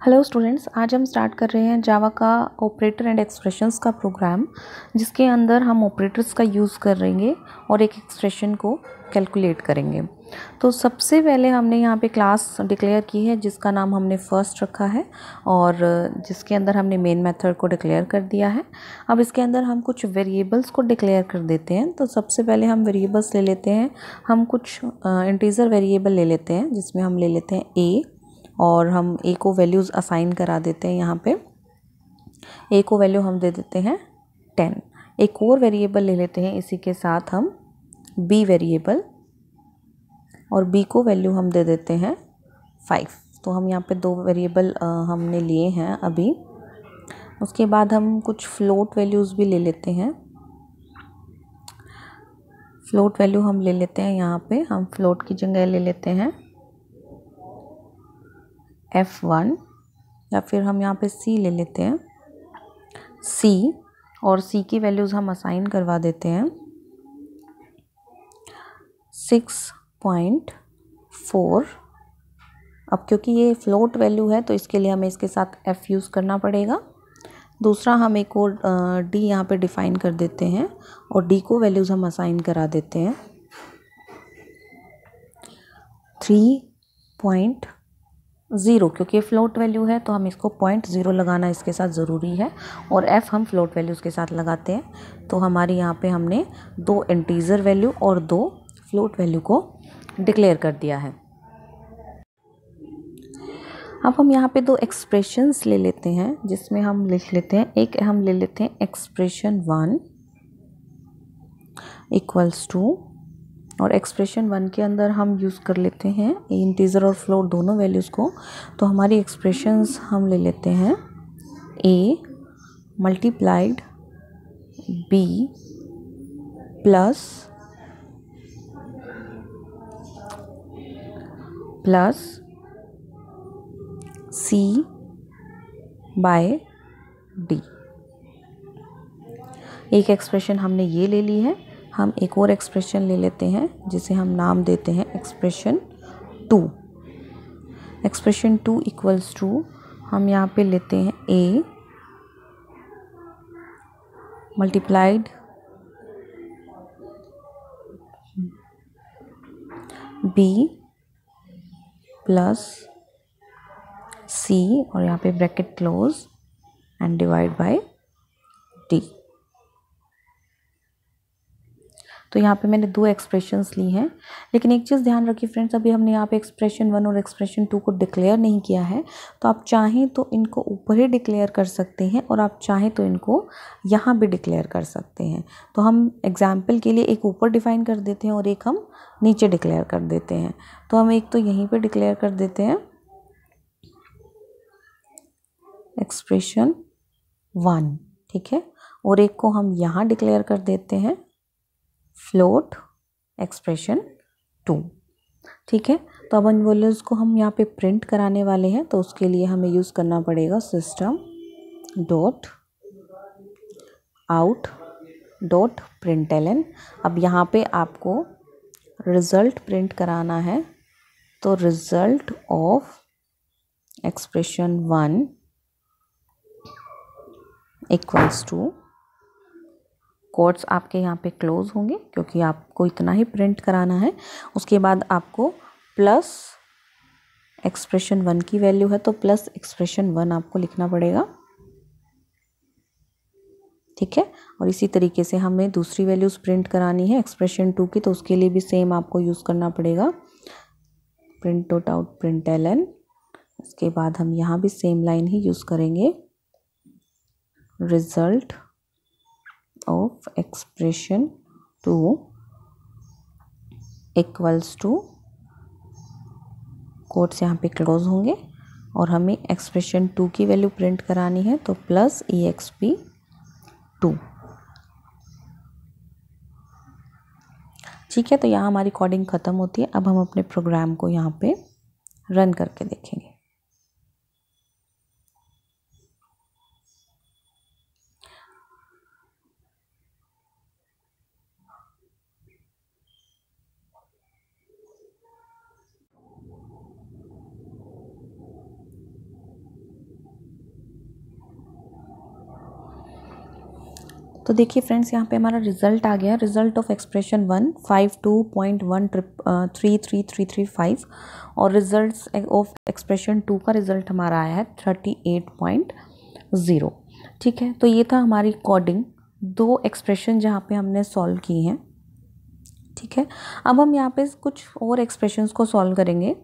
Hello students आज हम start कर रहे हैं जावा का ऑपरेटर एंड एक्सप्रेशंस का प्रोग्राम जिसके अंदर हम ऑपरेटर्स का यूज़ करेंगे और एक एक्सप्रेशन को कैलकुलेट करेंगे। तो सबसे पहले हमने यहाँ पे क्लास डिक्लेयर की है, जिसका नाम हमने फ़र्स्ट रखा है और जिसके अंदर हमने मेन मेथड को डिक्लेयर कर दिया है। अब इसके अंदर हम कुछ वेरिएबल्स को डिक्लेयर कर देते हैं। तो सबसे पहले हम वेरिएबल्स ले लेते हैं। हम कुछ इंटीजर वेरिएबल ले लेते हैं, जिसमें हम ले लेते हैं ए और हम ए को वैल्यूज़ असाइन करा देते हैं यहाँ पे। ए को वैल्यू हम दे देते हैं टेन एक और वेरिएबल ले लेते हैं, इसी के साथ हम बी वेरिएबल और बी को वैल्यू हम दे देते हैं फाइव तो हम यहाँ पे दो वेरिएबल हमने लिए हैं अभी। उसके बाद हम कुछ फ्लोट वैल्यूज़ भी ले लेते हैं। फ्लोट वैल्यू हम ले लेते हैं यहाँ पे। हम फ्लोट की जगह ले लेते हैं। एफ़ वन या फिर हम यहाँ पे सी ले लेते हैं। सी और सी की वैल्यूज़ हम असाइन करवा देते हैं। सिक्स पॉइंट फोर अब क्योंकि ये फ्लोट वैल्यू है तो इसके लिए हमें इसके साथ एफ़ यूज़ करना पड़ेगा। दूसरा हम एक और डी यहाँ पे डिफ़ाइन कर देते हैं, और डी को वैल्यूज़ हम असाइन करा देते हैं। थ्री पॉइंट ज़ीरो, क्योंकि फ्लोट वैल्यू है तो हम इसको पॉइंट ज़ीरो लगाना इसके साथ ज़रूरी है, और एफ़ हम फ्लोट वैल्यूज़ के साथ लगाते हैं। तो हमारे यहाँ पे हमने दो इंटीज़र वैल्यू और दो फ्लोट वैल्यू को डिक्लेयर कर दिया है। अब हम यहाँ पे दो एक्सप्रेशंस ले लेते हैं, जिसमें हम लिख लेते हैं, एक हम ले लेते हैं एक्सप्रेशन वन इक्वल्स टू और एक्सप्रेशन वन के अंदर हम यूज़ कर लेते हैं इंटीज़र और फ्लोट दोनों वैल्यूज़ को तो हमारी एक्सप्रेशंस हम ले लेते हैं A multiplied B plus plus C by D एक एक्सप्रेशन हमने ये ले ली है। हम एक और एक्सप्रेशन ले लेते हैं, जिसे हम नाम देते हैं expression two expression two equals to हम यहाँ पे लेते हैं A multiplied B plus C और यहाँ पे bracket close and divide by D तो यहाँ पे मैंने दो एक्सप्रेशंस ली हैं। लेकिन एक चीज़ ध्यान रखिए फ्रेंड्स अभी हमने यहाँ पे एक्सप्रेशन वन और एक्सप्रेशन टू को डिक्लेयर नहीं किया है। तो आप चाहें तो इनको ऊपर ही डिक्लेयर कर सकते हैं और आप चाहें तो इनको यहाँ भी डिक्लेयर कर सकते हैं। तो हम एग्ज़ाम्पल के लिए एक ऊपर डिफ़ाइन कर देते हैं और एक हम नीचे डिक्लेयर कर देते हैं। तो हम एक तो यहीं पर डिक्लेयर कर देते हैं। एक्सप्रेशन वन ठीक है? और एक को हम यहाँ डिक्लेयर कर देते हैं। फ्लोट एक्सप्रेशन टू ठीक है? तो अब इन वैल्यूज़ को हम यहाँ पे प्रिंट कराने वाले हैं तो उसके लिए हमें यूज़ करना पड़ेगा system dot out dot print LN अब यहाँ पे आपको रिज़ल्ट प्रिंट कराना है तो result of expression one equals to quotes आपके यहाँ पे क्लोज होंगे, क्योंकि आपको इतना ही प्रिंट कराना है। उसके बाद आपको प्लस एक्सप्रेशन वन की वैल्यू है तो प्लस एक्सप्रेशन वन आपको लिखना पड़ेगा। ठीक है? और इसी तरीके से हमें दूसरी वैल्यूज़ प्रिंट करानी है, एक्सप्रेशन टू की तो उसके लिए भी सेम आपको यूज़ करना पड़ेगा। Print dot out, print L N. उसके बाद हम यहाँ भी सेम लाइन ही यूज़ करेंगे। Result of expression 2 equals to quotes यहाँ पे क्लोज होंगे, और हमें एक्सप्रेशन टू की वैल्यू प्रिंट करानी है तो plus E X P two ठीक है तो यहाँ हमारी कोडिंग ख़त्म होती है, अब हम अपने प्रोग्राम को यहाँ पे रन करके देखेंगे। तो देखिए फ्रेंड्स यहाँ पे हमारा रिज़ल्ट आ गया। Result of expression one five two point one trip three three three three five और रिज़ल्ट ऑफ़ एक्सप्रेशन टू का रिज़ल्ट हमारा आया है थर्टी एट पॉइंट ज़ीरो ठीक है? तो ये था हमारी कोडिंग दो एक्सप्रेशन जहाँ पे हमने सॉल्व की हैं। ठीक है? अब हम यहाँ पे कुछ और एक्सप्रेशंस को सॉल्व करेंगे।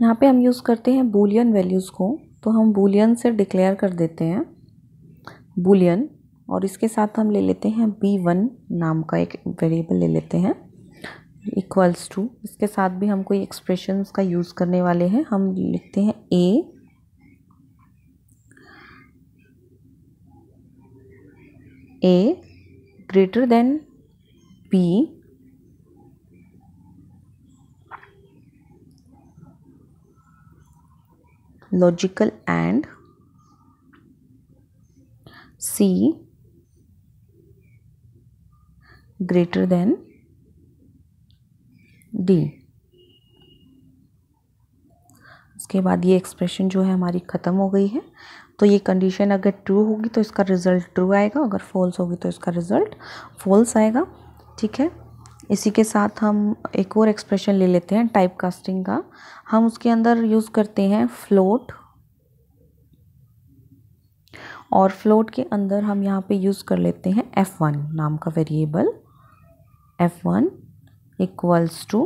यहाँ पे हम यूज़ करते हैं बूलियन वैल्यूज़ को। तो हम बूलियन से डिक्लेयर कर देते हैं। बूलियन और इसके साथ हम ले लेते हैं बी वन नाम का एक वेरिएबल ले लेते हैं इक्वल्स टू इसके साथ भी हम कोई एक्सप्रेशन का यूज़ करने वाले हैं, हम लिखते हैं A A greater than b logical and c greater than d. उसके बाद ये एक्सप्रेशन जो है हमारी ख़त्म हो गई है। तो ये कंडीशन अगर ट्रू होगी तो इसका रिज़ल्ट ट्रू आएगा, अगर फॉल्स होगी तो इसका रिज़ल्ट फॉल्स आएगा। ठीक है? इसी के साथ हम एक और एक्सप्रेशन ले लेते हैं टाइप कास्टिंग का। हम उसके अंदर यूज़ करते हैं फ्लोट और फ्लोट के अंदर हम यहाँ पे यूज़ कर लेते हैं एफ़ वन नाम का variable F one equals to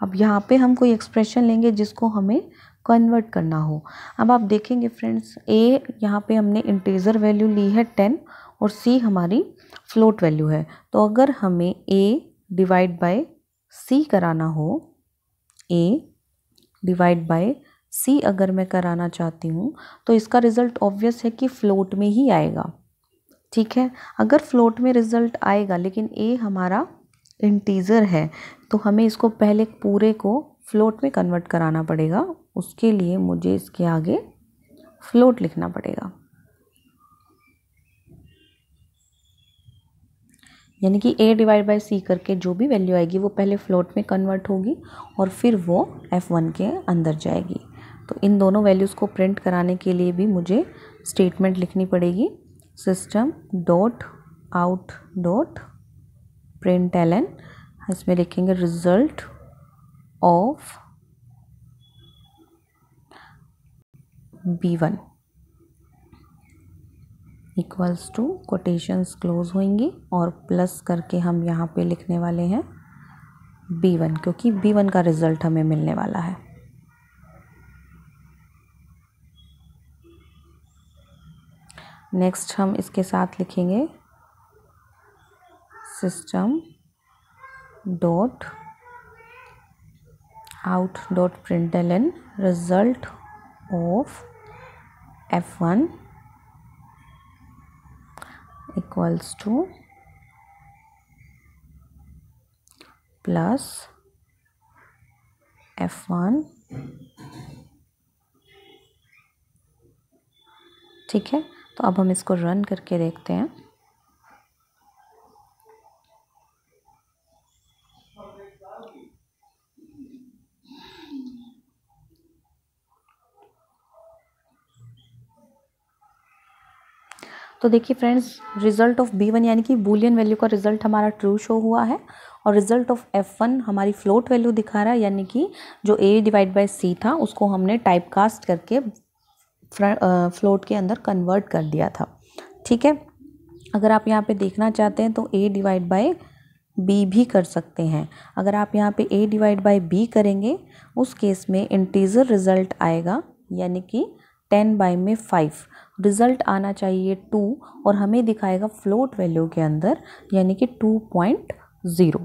अब यहाँ पे हम कोई एक्सप्रेशन लेंगे जिसको हमें कन्वर्ट करना हो। अब आप देखेंगे फ्रेंड्स ए यहाँ पे हमने इंटीज़र वैल्यू ली है टेन और सी हमारी फ्लोट वैल्यू है। तो अगर हमें ए डिवाइड बाय सी कराना हो ए डिवाइड बाय सी अगर मैं कराना चाहती हूँ तो इसका रिज़ल्ट ऑब्वियस है कि फ़्लोट में ही आएगा। ठीक है? अगर फ्लोट में रिज़ल्ट आएगा, लेकिन ए हमारा इंटीज़र है तो हमें इसको पहले पूरे को फ्लोट में कन्वर्ट कराना पड़ेगा। उसके लिए मुझे इसके आगे फ्लोट लिखना पड़ेगा। यानी कि ए डिवाइड बाई सी करके जो भी वैल्यू आएगी, वो पहले फ्लोट में कन्वर्ट होगी और फिर वो एफ़ वन के अंदर जाएगी। तो इन दोनों वैल्यूज़ को प्रिंट कराने के लिए भी मुझे स्टेटमेंट लिखनी पड़ेगी। System dot out dot print L N इसमें लिखेंगे result of B one equals to quotations close होंगी और प्लस करके हम यहाँ पे लिखने वाले हैं बी वन क्योंकि बी वन का रिज़ल्ट हमें मिलने वाला है। नेक्स्ट हम इसके साथ लिखेंगे system dot out dot print N result of f1 equals to plus f1 ठीक है? तो अब हम इसको रन करके देखते हैं। तो देखिए friends result of B one यानी कि बुलियन वैल्यू का रिज़ल्ट हमारा ट्रू शो हुआ है और रिज़ल्ट ऑफ़ एफ़ वन हमारी फ्लोट वैल्यू दिखा रहा है, यानी कि जो ए डिवाइड बाई सी था, उसको हमने टाइप कास्ट करके फ्लोट के अंदर कन्वर्ट कर दिया था। ठीक है? अगर आप यहाँ पे देखना चाहते हैं तो ए डिवाइड बाई बी भी कर सकते हैं। अगर आप यहाँ पे ए डिवाइड बाई बी करेंगे, उस केस में इंटीज़र रिज़ल्ट आएगा, यानी कि टेन बाई में फाइव रिज़ल्ट आना चाहिए टू और हमें दिखाएगा फ्लोट वैल्यू के अंदर, यानी कि टू पॉइंट ज़ीरो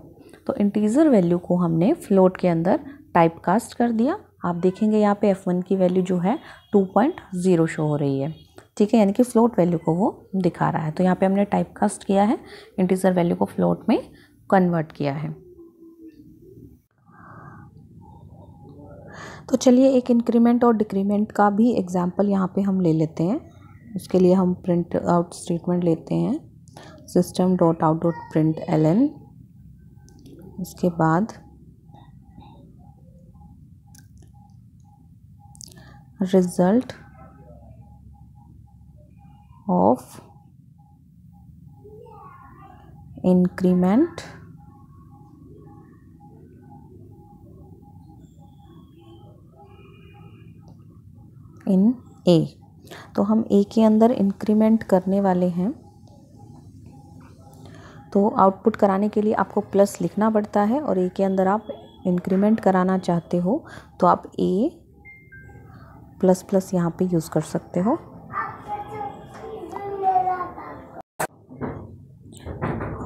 तो इंटीज़र वैल्यू को हमने फ्लोट के अंदर टाइप कास्ट कर दिया। आप देखेंगे यहाँ पे एफ़ वन की वैल्यू जो है टू पॉइंट ज़ीरो शो हो रही है। ठीक है, यानी कि फ्लोट वैल्यू को वो दिखा रहा है। तो यहाँ पे हमने टाइप कास्ट किया है इंटीज़र वैल्यू को फ्लोट में कन्वर्ट किया है। तो चलिए एक इंक्रीमेंट और डिक्रीमेंट का भी एग्ज़ाम्पल यहाँ पे हम ले लेते हैं। उसके लिए हम प्रिंट आउट स्टेटमेंट लेते हैं। System dot out dot print L N उसके बाद result of increment इन ए तो हम ए के अंदर इंक्रीमेंट करने वाले हैं। तो आउटपुट कराने के लिए आपको प्लस लिखना पड़ता है और ए के अंदर आप इंक्रीमेंट कराना चाहते हो तो आप ए प्लस प्लस यहाँ पे यूज़ कर सकते हो।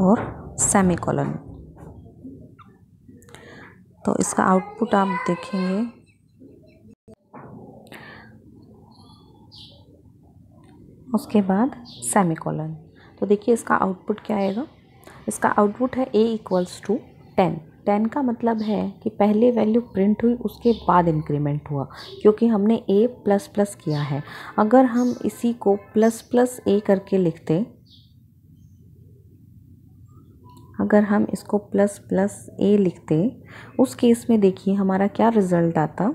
और सेमी कॉलन तो इसका आउटपुट आप देखेंगे। उसके बाद सेमी कॉलन तो देखिए इसका आउटपुट क्या आएगा? इसका आउटपुट है A equals to ten ten का मतलब है कि पहले वैल्यू प्रिंट हुई, उसके बाद इंक्रीमेंट हुआ, क्योंकि हमने ए प्लस प्लस किया है। अगर हम इसी को प्लस प्लस ए करके लिखते, अगर हम इसको प्लस प्लस ए लिखते, उस केस में देखिए हमारा क्या रिज़ल्ट आता।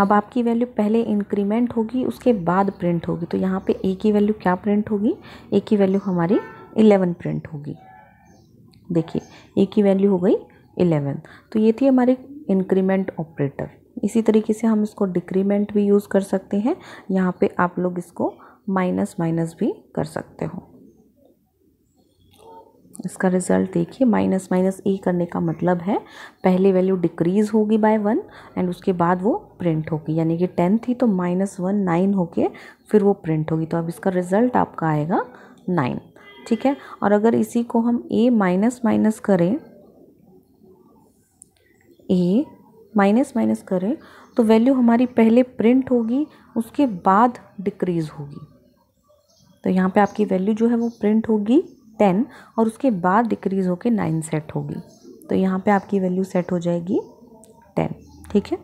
अब आपकी वैल्यू पहले इंक्रीमेंट होगी, उसके बाद प्रिंट होगी। तो यहाँ पे ए की वैल्यू क्या प्रिंट होगी? ए की वैल्यू हमारी इलेवन प्रिंट होगी। देखिए ए की वैल्यू हो गई इलेवन। तो ये थी हमारी इंक्रीमेंट ऑपरेटर। इसी तरीके से हम इसको डिक्रीमेंट भी यूज़ कर सकते हैं। यहाँ पे आप लोग इसको माइनस माइनस भी कर सकते हो। इसका रिज़ल्ट देखिए माइनस माइनस ए करने का मतलब है, पहले वैल्यू डिक्रीज़ होगी बाय वन एंड उसके बाद वो प्रिंट होगी। यानी कि टेन थी तो माइनस वन नाइन होके फिर वो प्रिंट होगी। तो अब इसका रिज़ल्ट आपका आएगा नाइन ठीक है? और अगर इसी को हम ए माइनस माइनस करें ए माइनस माइनस करें तो वैल्यू हमारी पहले प्रिंट होगी, उसके बाद डिक्रीज़ होगी। तो यहाँ पे आपकी वैल्यू जो है वो प्रिंट होगी। टेन और उसके बाद डिक्रीज़ होके नाइन सेट होगी। तो यहाँ पे आपकी वैल्यू सेट हो जाएगी टेन, ठीक है?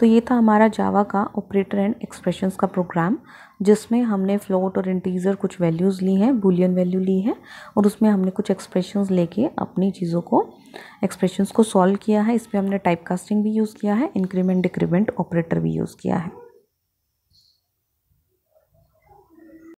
तो ये था हमारा जावा का ऑपरेटर एंड एक्सप्रेशंस का प्रोग्राम, जिसमें हमने फ्लोट और इंटीजर कुछ वैल्यूज़ ली हैं, बुलियन वैल्यू ली है, और उसमें हमने कुछ एक्सप्रेशंस लेके अपनी चीज़ों को, एक्सप्रेशंस को सॉल्व किया है। इस पर हमने टाइप कास्टिंग भी यूज़ किया है, इंक्रीमेंट डिक्रीमेंट ऑपरेटर भी यूज़ किया है।